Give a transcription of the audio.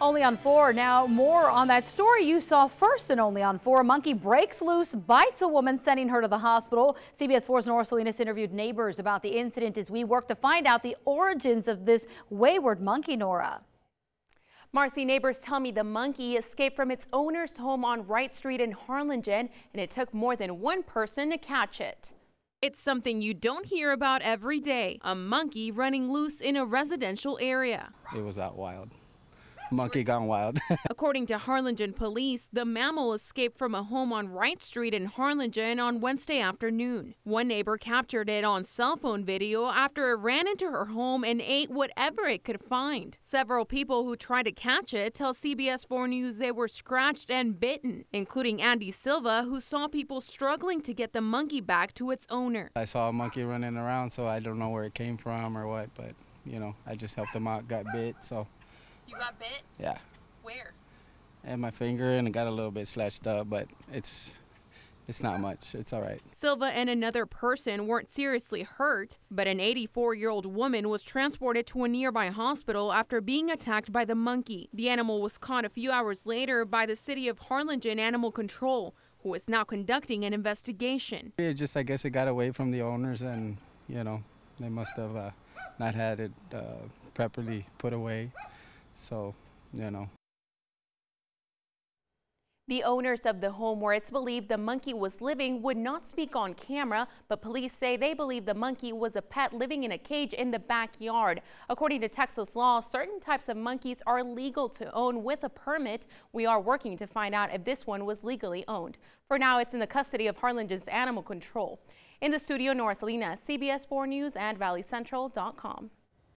Only on 4. Now, more on that story you saw first and Only on 4. A monkey breaks loose, bites a woman, sending her to the hospital. CBS 4's Nora Salinas interviewed neighbors about the incident as we work to find out the origins of this wayward monkey, Nora. Marcy, neighbors tell me the monkey escaped from its owner's home on Wright Street in Harlingen, and it took more than one person to catch it. It's something you don't hear about every day. A monkey running loose in a residential area. It was out wild monkey gone wild. According to Harlingen police, the mammal escaped from a home on Wright Street in Harlingen on Wednesday afternoon. One neighbor captured it on cell phone video after it ran into her home and ate whatever it could find. Several people who tried to catch it tell CBS 4 News they were scratched and bitten, including Andy Silva, who saw people struggling to get the monkey back to its owner. I saw a monkey running around, so I don't know where it came from or what, but you know, I just helped him out, got bit, so you got bit? Yeah. Where? And my finger, and it got a little bit slashed up, but it's it's not much. It's all right. Silva and another person weren't seriously hurt, but an 84 year old woman was transported to a nearby hospital after being attacked by the monkey. The animal was caught a few hours later by the city of Harlingen Animal Control, who is now conducting an investigation. It just, I guess, it got away from the owners, and you know, they must have uh, not had it uh, properly put away. So, you know. The owners of the home where it's believed the monkey was living would not speak on camera, but police say they believe the monkey was a pet living in a cage in the backyard. According to Texas law, certain types of monkeys are legal to own with a permit. We are working to find out if this one was legally owned. For now, it's in the custody of Harlingen's Animal Control. In the studio, Nora Salinas, CBS 4 News and ValleyCentral.com.